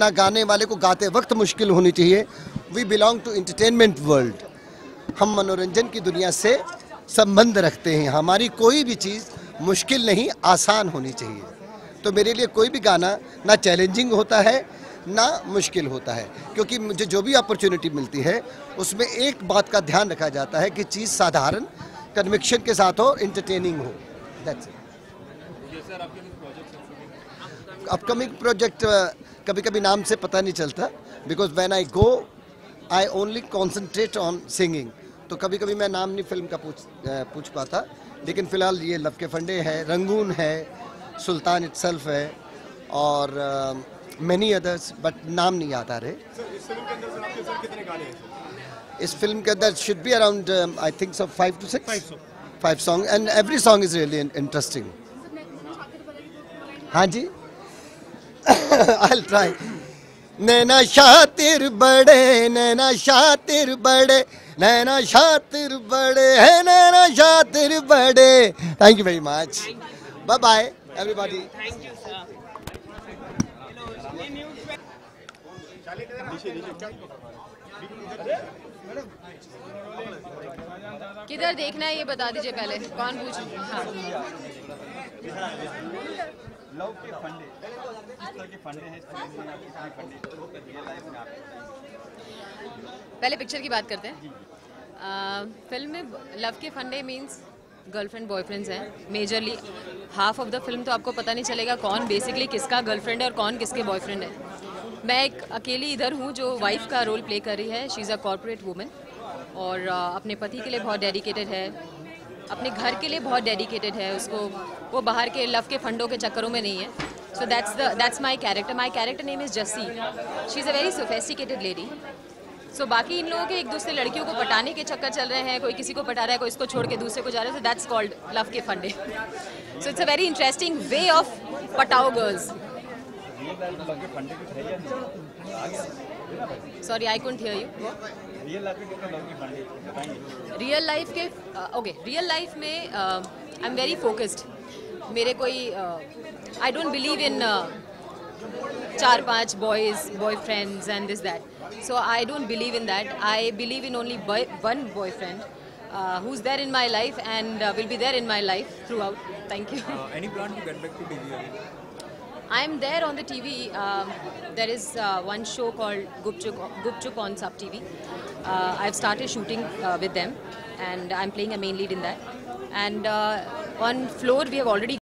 ना गाने वाले को गाते वक्त मुश्किल होनी चाहिए। We belong to entertainment world हम मनोरंजन की दुनिया से संबंध रखते हैं। हमारी कोई भी चीज़ मुश्किल नहीं आसान होनी चाहिए। तो मेरे लिए कोई भी गाना ना चैलेंजिंग होता है ना मुश्किल होता है। क्योंकि मुझे जो भी अपॉर्चुनिटी मिलती है उसमें एक बात का ध्यान रखा जाता है कि चीज़ साधारण कन्विक्शन के साथ हो इंटरटेनिंग हो। दैट्स अपकमिंग प्रोजेक्ट कभी कभी नाम से पता नहीं चलता because when I go I only concentrate on singing तो कभी कभी मैं नाम नहीं फ़िल्म का पूछ पूछ पाता लेकिन फ़िलहाल ये लव के फंडे है रंगून है सुल्तान इट्सल्फ है और मैनी अदर्स बट नाम नहीं याद आ रहे। इस फ़िल्म के अंदर should be around I think so five two six five song and every song is really interesting हाँ जी? I'll try. नैना शातिर बड़े नैना शातिर बड़े नैना शातिर बड़े है नैना शातिर बड़े। Thank you very much bye bye everybody किधर देखना है ये बता दीजिए पहले कौन पूछ हाँ? पहले पिक्चर की बात करते हैं। आ, फ़िल्म में लव के फंडे मींस गर्लफ्रेंड बॉयफ्रेंड्स हैं majorly half of the film तो आपको पता नहीं चलेगा कौन बेसिकली किसका गर्लफ्रेंड है और कौन किसके बॉयफ्रेंड है। मैं एक अकेली इधर हूँ जो वाइफ का रोल प्ले कर रही है। She is a corporate women और अपने पति के लिए बहुत डेडिकेटेड है। अपने घर के लिए बहुत डेडिकेटेड है। उसको वो बाहर के लव के फंडों के चक्करों में नहीं है। That's the that's my character my character name is Jassi she is a very sophisticated lady so बाकी इन लोगों के एक दूसरे लड़कियों को पटाने के चक्कर चल रहे हैं, कोई किसी को पटा रहा है, कोई इसको छोड़ के दूसरे को जा रहा है सो दैट्स कॉल्ड लव के फंडे। So it's a very interesting way of पटाओ girls sorry I can't hear you real life के ओके रियल लाइफ में आई एम वेरी फोकस्ड मेरे कोई आई डोंट बिलीव इन चार पाँच boys boy friends and this that so I don't believe in that I believe in only one boy friend who is there in my life and will be there in my life throughout thank you any plan to get back to TV I am there on the TV there is one show called Gupchup Gupchup on SAB TV I have started shooting with them and I am playing a main lead in that and on floor, we have already